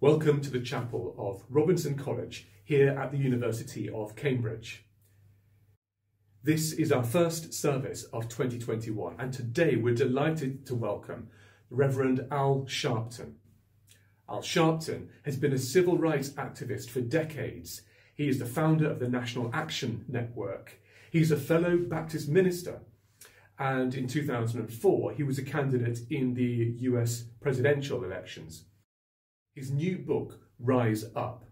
Welcome to the chapel of Robinson College here at the University of Cambridge. This is our first service of 2021 and today we're delighted to welcome Reverend Al Sharpton. Al Sharpton has been a civil rights activist for decades. He is the founder of the National Action Network. He's a fellow Baptist minister and in 2004 he was a candidate in the US presidential elections. His new book, Rise Up,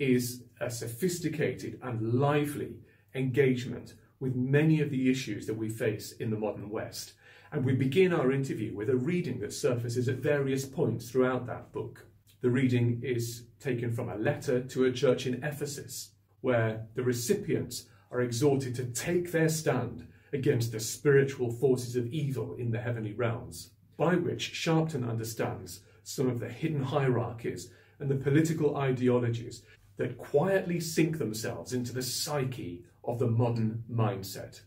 is a sophisticated and lively engagement with many of the issues that we face in the modern West. And we begin our interview with a reading that surfaces at various points throughout that book. The reading is taken from a letter to a church in Ephesus, where the recipients are exhorted to take their stand against the spiritual forces of evil in the heavenly realms, by which Sharpton understands some of the hidden hierarchies and the political ideologies that quietly sink themselves into the psyche of the modern mindset.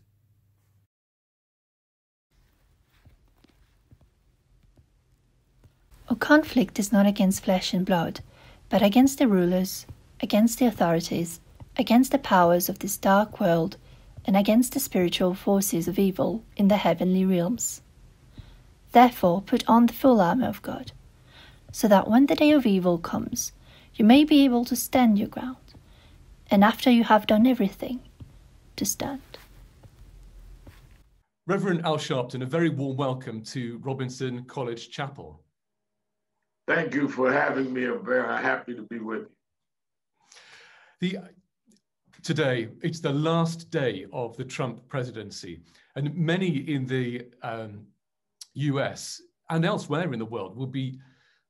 Our conflict is not against flesh and blood, but against the rulers, against the authorities, against the powers of this dark world, and against the spiritual forces of evil in the heavenly realms. Therefore, put on the full armour of God so that when the day of evil comes, you may be able to stand your ground, and after you have done everything, to stand. Reverend Al Sharpton, a very warm welcome to Robinson College Chapel. Thank you for having me. I'm very happy to be with you. The, today, it's the last day of the Trump presidency, and many in the um, US and elsewhere in the world will be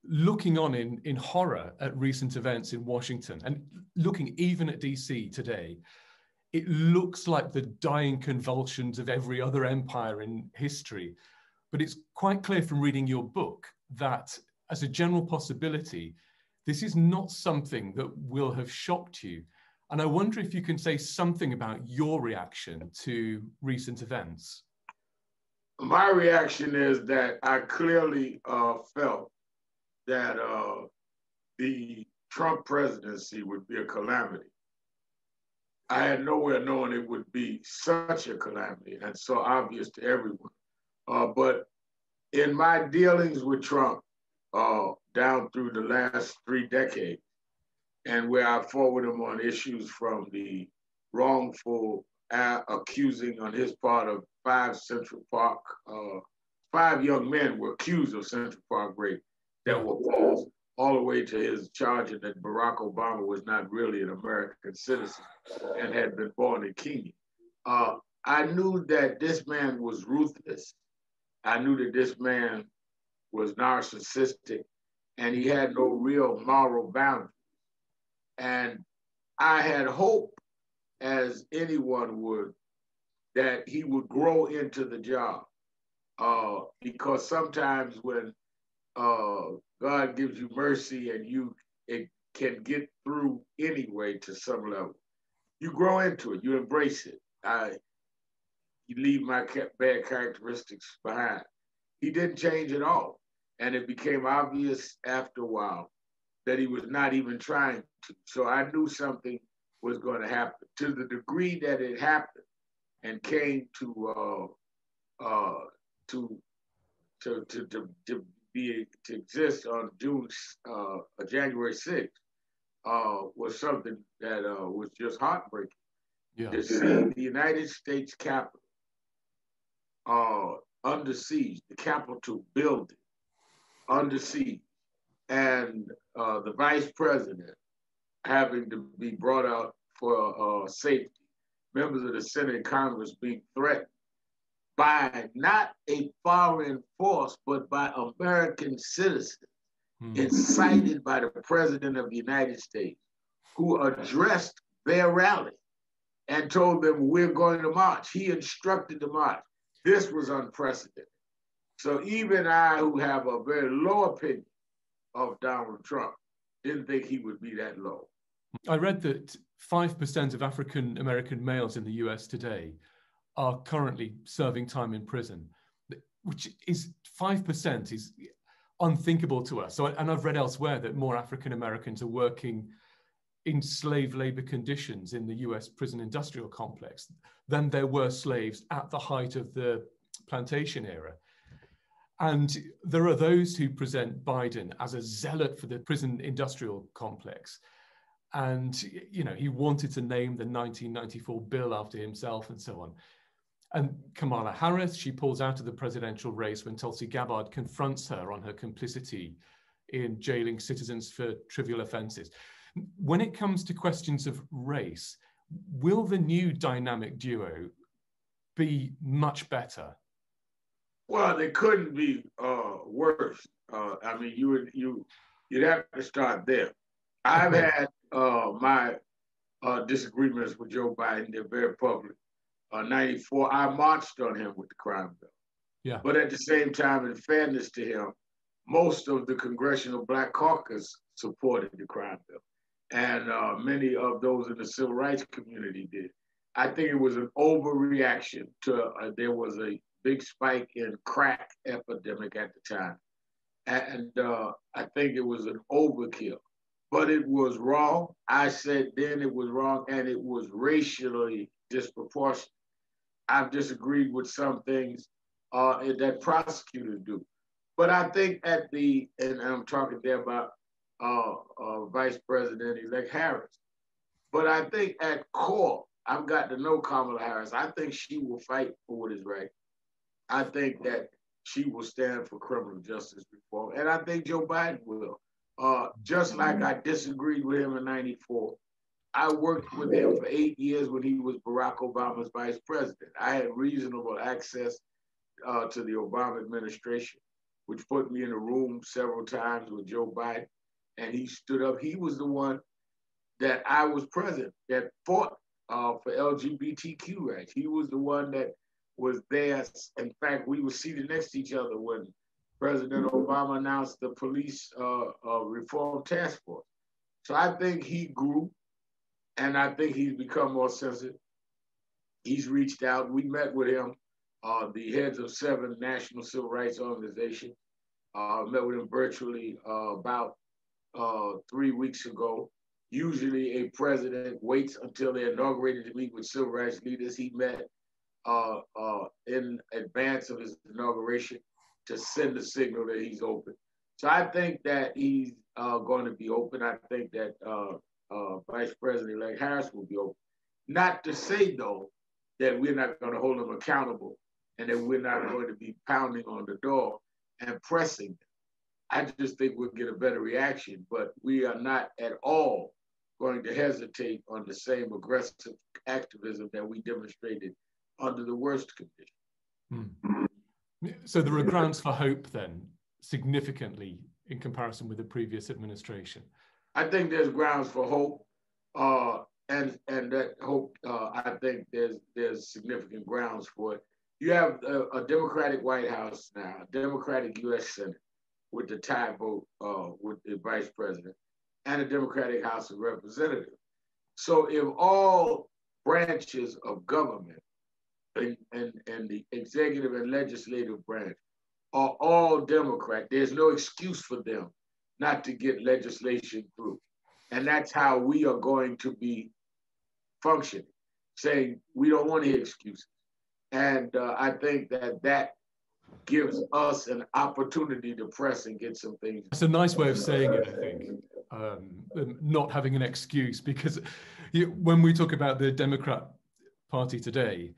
looking on in, in horror at recent events in Washington and looking even at DC today, it looks like the dying convulsions of every other empire in history. But it's quite clear from reading your book that, as a general possibility, this is not something that will have shocked you. And I wonder if you can say something about your reaction to recent events. My reaction is that I clearly uh, felt that uh, the Trump presidency would be a calamity. I had nowhere knowing it would be such a calamity and so obvious to everyone. Uh, but in my dealings with Trump uh, down through the last three decades, and where I forward him on issues from the wrongful accusing on his part of five Central Park, uh, five young men were accused of Central Park rape that were false, all the way to his charging that Barack Obama was not really an American citizen and had been born in Kenya. Uh, I knew that this man was ruthless. I knew that this man was narcissistic and he had no real moral boundaries. And I had hope, as anyone would, that he would grow into the job. Uh, because sometimes when uh, God gives you mercy and you it can get through anyway to some level. You grow into it, you embrace it. I, you leave my bad characteristics behind. He didn't change at all. And it became obvious after a while that he was not even trying to. So I knew something was going to happen. To the degree that it happened and came to uh, uh, to, to, to, to, to be to exist on June, uh, January 6th, uh, was something that uh, was just heartbreaking. Yeah. To see the United States Capitol uh, under siege, the Capitol building under siege, and uh, the Vice President having to be brought out for uh, safety, members of the Senate and Congress being threatened by not a foreign force, but by American citizens, mm. incited by the President of the United States, who addressed their rally and told them, We're going to march. He instructed the march. This was unprecedented. So even I, who have a very low opinion of Donald Trump, didn't think he would be that low. I read that 5% of African American males in the US today are currently serving time in prison, which is 5% is, unthinkable to us. So, and I've read elsewhere that more African Americans are working in slave labor conditions in the US prison industrial complex than there were slaves at the height of the plantation era. And there are those who present Biden as a zealot for the prison industrial complex. And, you know, he wanted to name the 1994 bill after himself and so on. And Kamala Harris, she pulls out of the presidential race when Tulsi Gabbard confronts her on her complicity in jailing citizens for trivial offenses. When it comes to questions of race, will the new dynamic duo be much better? Well, they couldn't be uh, worse. Uh, I mean, you would you you'd have to start there. I've had uh, my uh, disagreements with Joe Biden. They're very public. Uh, 94, I marched on him with the crime bill. Yeah. But at the same time, in fairness to him, most of the Congressional Black Caucus supported the crime bill and uh, many of those in the civil rights community did. I think it was an overreaction to uh, there was a big spike in crack epidemic at the time, and uh, I think it was an overkill. But it was wrong. I said then it was wrong, and it was racially disproportionate. I've disagreed with some things uh, that prosecutors do, but I think at the and I'm talking there about uh, uh, Vice President-elect Harris. But I think at core, I've got to know Kamala Harris. I think she will fight for what is right. I think that she will stand for criminal justice reform, and I think Joe Biden will. Uh, just like I disagreed with him in '94, I worked with him for eight years when he was Barack Obama's vice president. I had reasonable access uh, to the Obama administration, which put me in a room several times with Joe Biden and he stood up. He was the one that I was present that fought uh, for LGBTQ rights. He was the one that was there. In fact, we were seated next to each other when President Obama announced the police uh, uh, reform task force. So I think he grew, and I think he's become more sensitive. He's reached out. We met with him, uh, the heads of seven national civil rights organizations. Uh, met with him virtually uh, about uh, three weeks ago. Usually, a president waits until they're inaugurated to meet with civil rights leaders. He met uh, uh, in advance of his inauguration to send the signal that he's open. So I think that he's going to be open. I think that uh, Vice President-elect Harris will be open. Not to say though that we're not going to hold them accountable and that we're not going to be pounding on the door and pressing them. I just think we'll get a better reaction, but we are not at all going to hesitate on the same aggressive activism that we demonstrated under the worst conditions. Hmm. So there are grounds for hope then, significantly in comparison with the previous administration. I think there's grounds for hope, uh, and and that hope. Uh, I think there's there's significant grounds for it. You have a, a Democratic White House now, a Democratic U.S. Senate with the tie vote uh, with the vice president and a Democratic House of Representatives. So if all branches of government and, and, and the executive and legislative branch are all Democrat, there's no excuse for them not to get legislation through. And that's how we are going to be functioning, saying we don't want any excuses. And uh, I think that that gives us an opportunity to press and get some things. It's a nice way of saying it, I think. Um, not having an excuse, because you, when we talk about the Democrat Party today,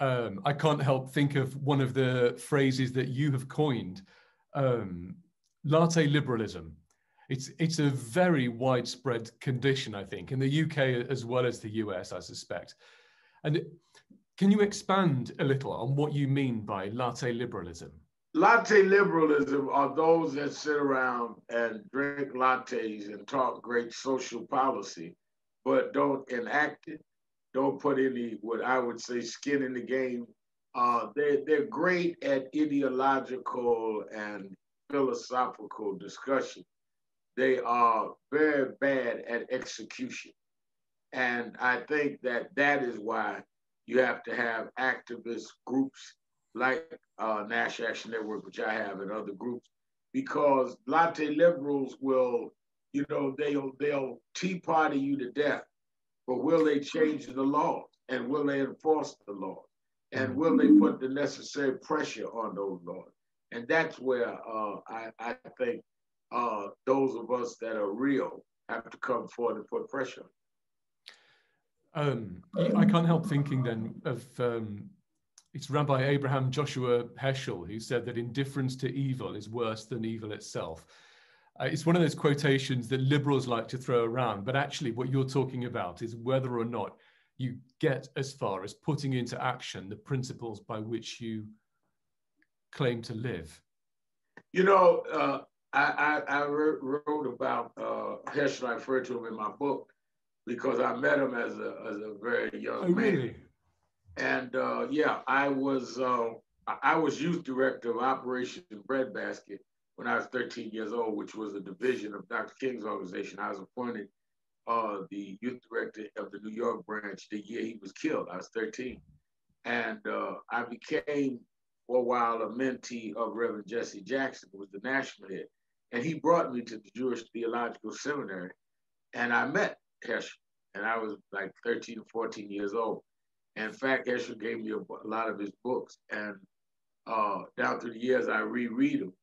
um, I can't help think of one of the phrases that you have coined, um, latte liberalism. It's it's a very widespread condition, I think, in the UK as well as the US, I suspect. And can you expand a little on what you mean by latte liberalism? Latte liberalism are those that sit around and drink lattes and talk great social policy, but don't enact it, don't put any, what I would say, skin in the game. Uh, they, they're great at ideological and philosophical discussion. They are very bad at execution. And I think that that is why you have to have activist groups like uh, Nash Action Network, which I have, and other groups because latte liberals will, you know, they'll they'll tea party you to death, but will they change the laws and will they enforce the laws and will they put the necessary pressure on those laws? And that's where uh, I, I think uh, those of us that are real have to come forward and put pressure. Um, I can't help thinking then of um, it's Rabbi Abraham Joshua Heschel who said that indifference to evil is worse than evil itself. Uh, it's one of those quotations that liberals like to throw around, but actually, what you're talking about is whether or not you get as far as putting into action the principles by which you claim to live. You know, uh, I, I, I, wrote about uh, Heschel. I referred to him in my book because I met him as a, as a very young oh, man. Really? And uh, yeah, I was uh, I was youth director of Operation Breadbasket when I was 13 years old, which was a division of Dr. King's organization. I was appointed uh, the youth director of the New York branch the year he was killed. I was 13, and uh, I became for a while a mentee of Reverend Jesse Jackson, who was the national head, and he brought me to the Jewish Theological Seminary, and I met Heschel, and I was like 13 or 14 years old. In fact, Heschel gave me a, a lot of his books, and uh, down through the years, I reread them.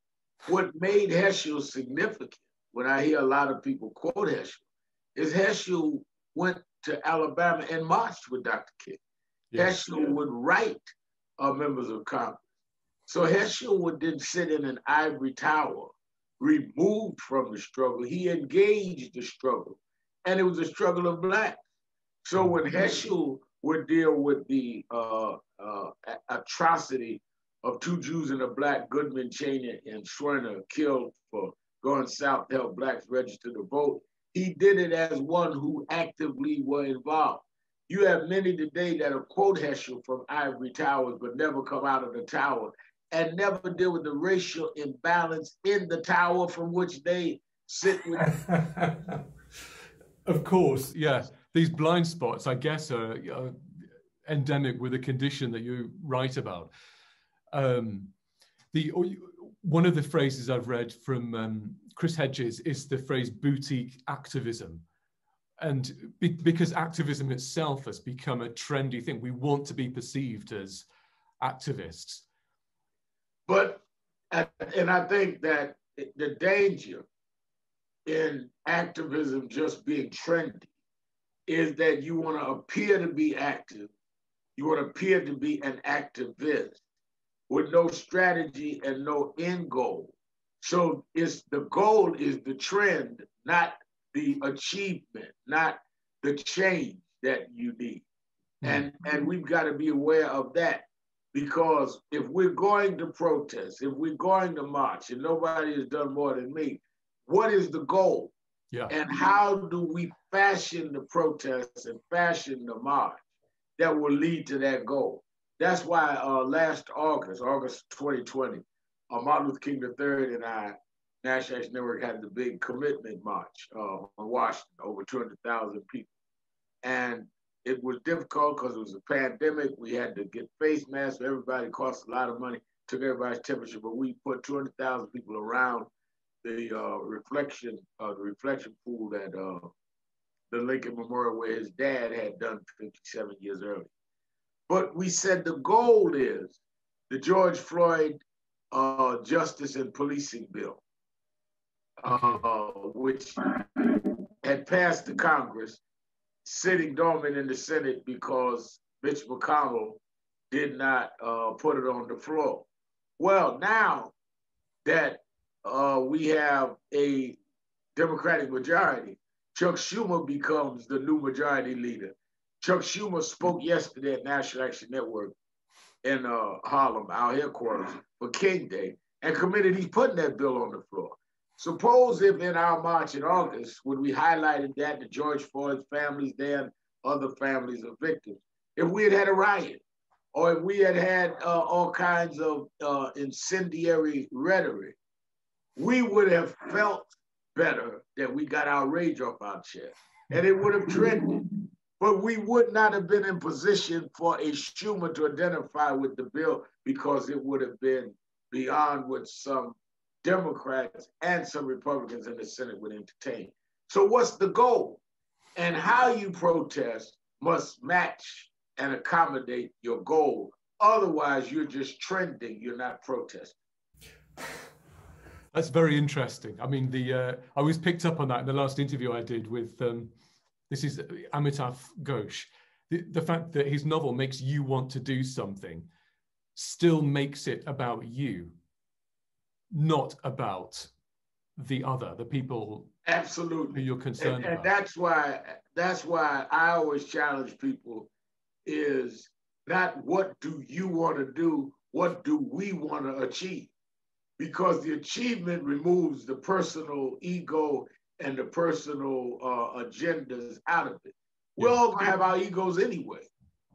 What made Heschel significant, when I hear a lot of people quote Heschel, is Heschel went to Alabama and marched with Dr. King. Yes. Heschel would write uh, members of Congress. So Heschel would then sit in an ivory tower, removed from the struggle. He engaged the struggle, and it was a struggle of blacks. So when mm-hmm. Heschel would deal with the uh, uh, atrocity of two Jews and a black, Goodman, Chaney, and Schwerner, killed for going south to help blacks register to vote, he did it as one who actively were involved. You have many today that are quote Heschel from ivory towers, but never come out of the tower and never deal with the racial imbalance in the tower from which they sit with. of course, yeah these blind spots, I guess, are, are endemic with the condition that you write about. Um, the one of the phrases I've read from um, Chris Hedges is the phrase boutique activism. And be, because activism itself has become a trendy thing, we want to be perceived as activists. But, and I think that the danger in activism just being trendy is that you want to appear to be active. You want to appear to be an activist with no strategy and no end goal. So it's the goal is the trend, not the achievement, not the change that you need. Mm-hmm. And and we've got to be aware of that because if we're going to protest, if we're going to march, and nobody has done more than me, what is the goal? Yeah. And how do we fashion the protests and fashion the march that will lead to that goal? That's why uh, last August, August 2020, uh, Martin Luther King III and I, National Action Network, had the big commitment march uh, on Washington, over 200,000 people. And it was difficult because it was a pandemic. We had to get face masks for everybody, it cost a lot of money, took everybody's temperature, but we put 200,000 people around the uh, reflection, uh, the reflection pool that uh, the Lincoln Memorial where his dad had done 57 years earlier. But we said the goal is the George Floyd uh, Justice and Policing Bill, uh, which had passed the Congress, sitting dormant in the Senate because Mitch McConnell did not uh, put it on the floor. Well, now that uh, we have a Democratic majority, Chuck Schumer becomes the new majority leader. Chuck Schumer spoke yesterday at National Action Network in uh, Harlem, our headquarters, for King Day, and committed he's putting that bill on the floor. Suppose if in our march in August, when we highlighted that the George Floyd's families there and other families of victims, if we had had a riot, or if we had had uh, all kinds of uh, incendiary rhetoric, we would have felt better that we got our rage off our chest and it would have trended. But we would not have been in position for a Schumer to identify with the bill because it would have been beyond what some Democrats and some Republicans in the Senate would entertain. So, what's the goal? And how you protest must match and accommodate your goal. Otherwise, you're just trending, you're not protesting. That's very interesting. I mean, the uh, I was picked up on that in the last interview I did with um, this is Amitav Ghosh. The, the fact that his novel makes you want to do something still makes it about you, not about the other, the people absolutely who you're concerned and, and about. that's why that's why I always challenge people is not what do you want to do, what do we want to achieve? Because the achievement removes the personal ego and the personal uh, agendas out of it. We're all going to have our egos anyway.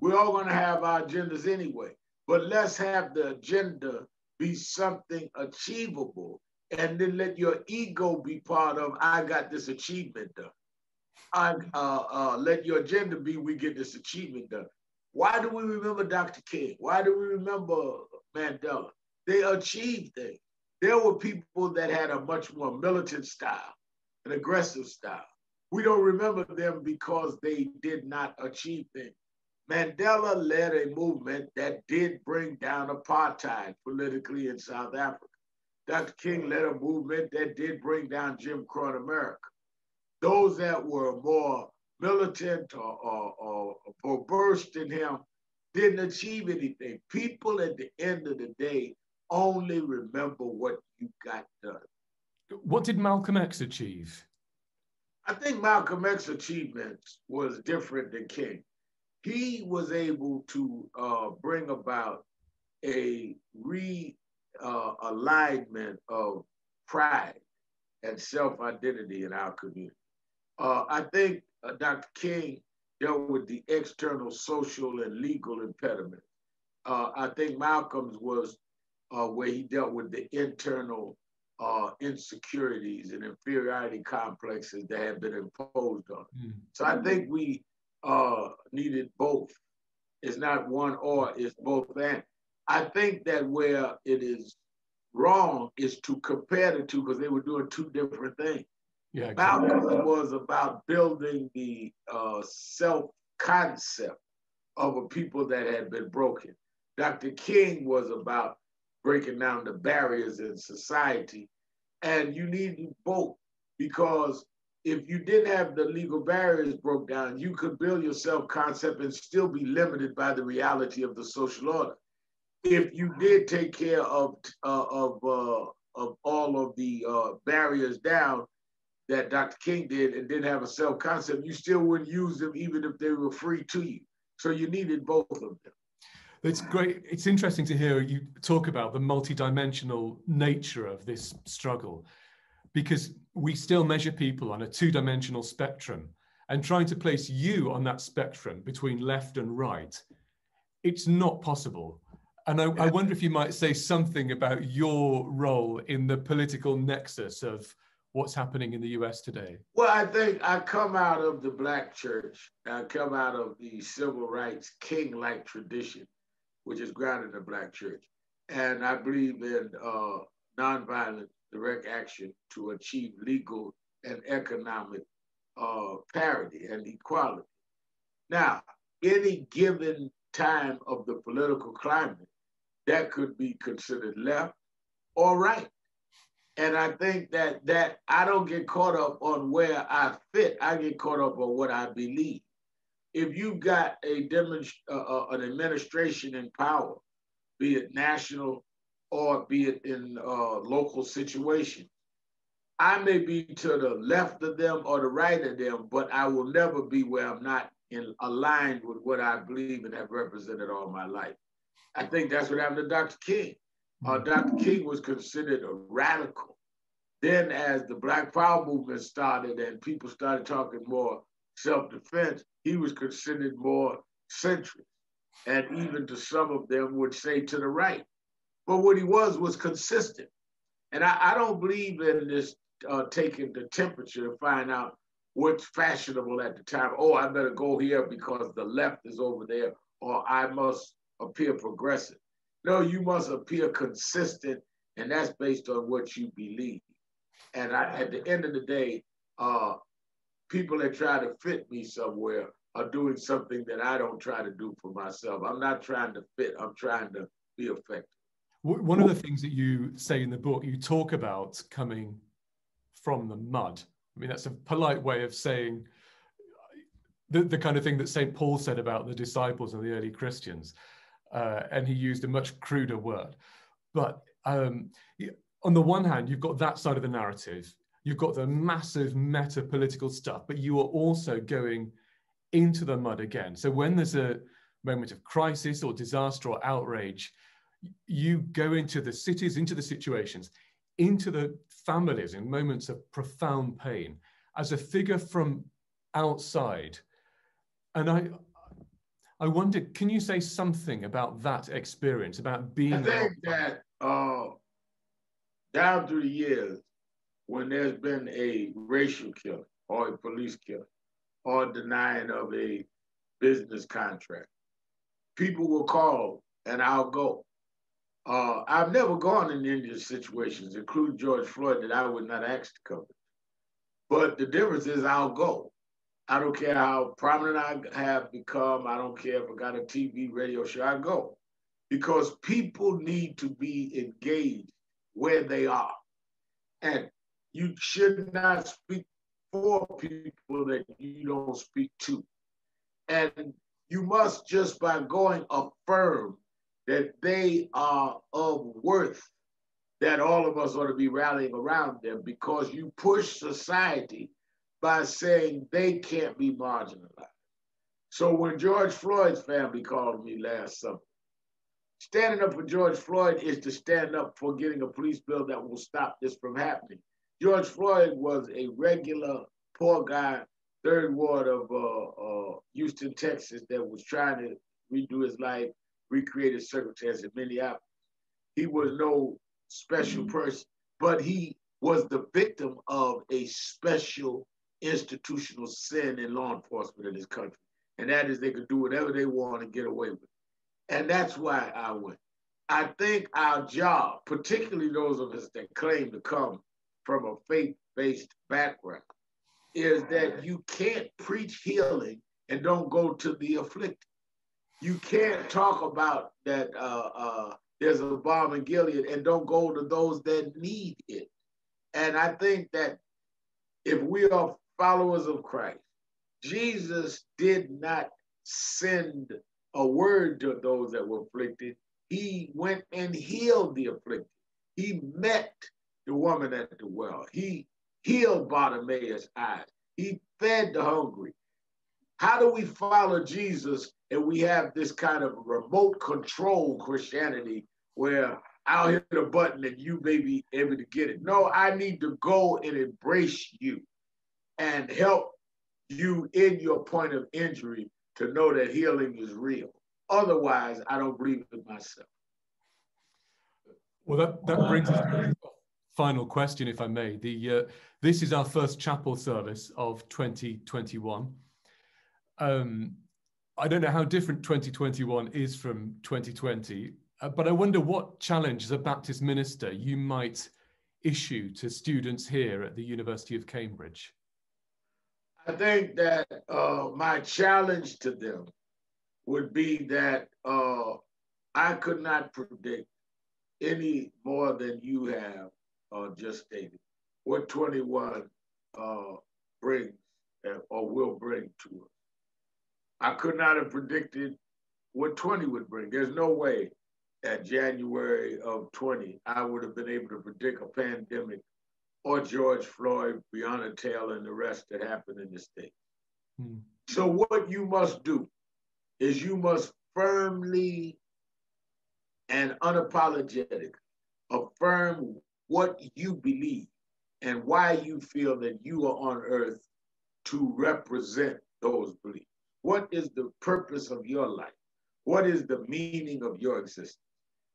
We're all going to have our agendas anyway. But let's have the agenda be something achievable and then let your ego be part of, I got this achievement done. I, uh, uh, let your agenda be, we get this achievement done. Why do we remember Dr. King? Why do we remember Mandela? They achieved things. There were people that had a much more militant style, an aggressive style. We don't remember them because they did not achieve things. Mandela led a movement that did bring down apartheid politically in South Africa. Dr. King led a movement that did bring down Jim Crow in America. Those that were more militant or, or, or, or burst in him didn't achieve anything. People at the end of the day only remember what you got done. What did Malcolm X achieve? I think Malcolm X achievements was different than King. He was able to uh, bring about a realignment uh, of pride and self-identity in our community. Uh, I think uh, Dr. King dealt with the external social and legal impediments. Uh, I think Malcolm's was uh, where he dealt with the internal uh, insecurities and inferiority complexes that have been imposed on. Mm. So I think we uh, needed both. It's not one or, it's both and. I think that where it is wrong is to compare the two because they were doing two different things. Yeah, exactly. Malcolm was about building the uh, self concept of a people that had been broken. Dr. King was about breaking down the barriers in society. And you need both because if you didn't have the legal barriers broke down, you could build your self concept and still be limited by the reality of the social order. If you did take care of uh, of uh, of all of the uh, barriers down that Dr. King did and didn't have a self concept, you still wouldn't use them even if they were free to you. So you needed both of them. It's great. It's interesting to hear you talk about the multidimensional nature of this struggle because we still measure people on a two dimensional spectrum and trying to place you on that spectrum between left and right, it's not possible. And I, I wonder if you might say something about your role in the political nexus of what's happening in the US today? Well, I think I come out of the Black church. I come out of the civil rights king like tradition which is grounded in the Black church. And I believe in uh, nonviolent direct action to achieve legal and economic uh, parity and equality. Now, any given time of the political climate, that could be considered left or right. And I think that that I don't get caught up on where I fit. I get caught up on what I believe if you've got a demonst- uh, uh, an administration in power, be it national or be it in uh, local situation. I may be to the left of them or the right of them, but I will never be where I'm not in aligned with what I believe and have represented all my life. I think that's what happened to Dr. King. Uh, Dr. King was considered a radical. Then, as the Black Power movement started and people started talking more self-defense, he was considered more centrist. And even to some of them would say to the right. But what he was was consistent. And I, I don't believe in this uh, taking the temperature to find out what's fashionable at the time. Oh, I better go here because the left is over there, or I must appear progressive. No, you must appear consistent and that's based on what you believe. And I, at the end of the day, uh, people that try to fit me somewhere are doing something that I don't try to do for myself. I'm not trying to fit. I'm trying to be effective. One of the things that you say in the book, you talk about coming from the mud. I mean, that's a polite way of saying the, the kind of thing that St. Paul said about the disciples and the early Christians. Uh, and he used a much cruder word. But um, on the one hand, you've got that side of the narrative, you've got the massive meta political stuff, but you are also going into the mud again. So when there's a moment of crisis or disaster or outrage, you go into the cities, into the situations, into the families in moments of profound pain as a figure from outside. And I, I wondered, can you say something about that experience, about being? I think that uh, down through the years, when there's been a racial killing or a police killing or denying of a business contract, people will call and I'll go. Uh, I've never gone in any situations, including George Floyd, that I would not ask to cover. But the difference is I'll go. I don't care how prominent I have become. I don't care if I got a TV, radio show, I go. Because people need to be engaged where they are. And you should not speak for people that you don't speak to. And you must just by going affirm that they are of worth, that all of us ought to be rallying around them because you push society by saying they can't be marginalized. So when George Floyd's family called me last summer, standing up for George Floyd is to stand up for getting a police bill that will stop this from happening. George Floyd was a regular poor guy, third ward of uh, uh, Houston, Texas, that was trying to redo his life recreated circumstance in Minneapolis. He was no special mm-hmm. person, but he was the victim of a special institutional sin in law enforcement in this country. And that is they could do whatever they want and get away with it. And that's why I went. I think our job, particularly those of us that claim to come from a faith-based background, is that you can't preach healing and don't go to the afflicted you can't talk about that uh, uh, there's a balm in Gilead and don't go to those that need it. And I think that if we are followers of Christ, Jesus did not send a word to those that were afflicted. He went and healed the afflicted. He met the woman at the well. He healed Bartimaeus' eyes. He fed the hungry. How do we follow Jesus and we have this kind of remote control Christianity where I'll hit a button and you may be able to get it? No, I need to go and embrace you and help you in your point of injury to know that healing is real. Otherwise, I don't believe in myself. Well, that, that brings us to the final question, if I may. The, uh, this is our first chapel service of 2021. Um, I don't know how different 2021 is from 2020, uh, but I wonder what challenge as a Baptist minister you might issue to students here at the University of Cambridge. I think that uh, my challenge to them would be that uh, I could not predict any more than you have uh, just stated what 21 uh, brings uh, or will bring to us. I could not have predicted what 20 would bring. There's no way that January of 20, I would have been able to predict a pandemic or George Floyd, Breonna Taylor, and the rest that happened in the state. Hmm. So what you must do is you must firmly and unapologetic affirm what you believe and why you feel that you are on earth to represent those beliefs. What is the purpose of your life? What is the meaning of your existence?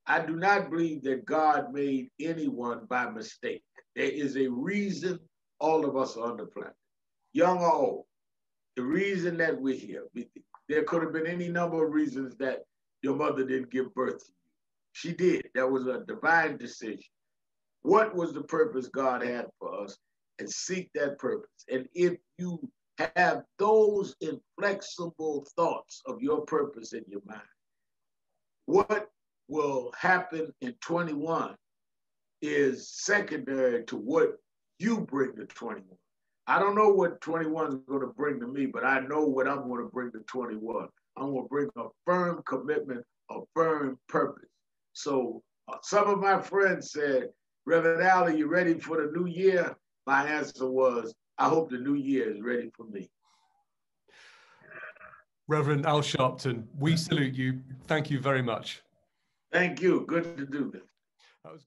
I do not believe that God made anyone by mistake. There is a reason all of us are on the planet, young or old. The reason that we're here, there could have been any number of reasons that your mother didn't give birth to you. She did. That was a divine decision. what was the purpose God had for us and seek that purpose. And if you have those inflexible thoughts of your purpose in your mind, what will happen in 21 is secondary to what you bring to 21. I don't know what 21 is going to bring to me, but I know what I'm going to bring to 21. I'm going to bring a firm commitment, a firm purpose. So uh, some of my friends said, Reverend Al, you ready for the new year? My answer was, I hope the new year is ready for me. Reverend Al Sharpton, we salute you. Thank you very much. Thank you. Good to do this. That was